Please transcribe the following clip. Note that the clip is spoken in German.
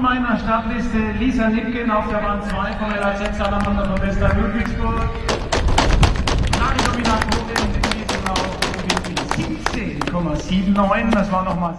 Meiner Startliste Lisa Nipken auf der Bahn 2 von LAZ Salamander von Wester Ludwigsburg. Nageldominantorin in diesem Lauf 17,79. Das war nochmals